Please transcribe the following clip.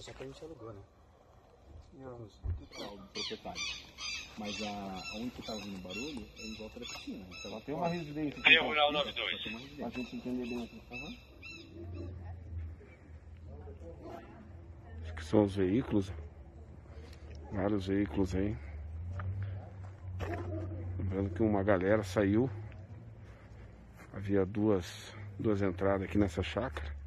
É só que a gente alugou, né? quintal do é, proprietário. Mas a, onde que tá estava vindo barulho é em volta da piscina. Então, ela tem uma residência. Aí, né? Rural 92. A. Pra gente entender bem aqui. Acho que são os veículos. Vários veículos aí. Lembrando que uma galera saiu. Havia duas, duas entradas aqui nessa chácara.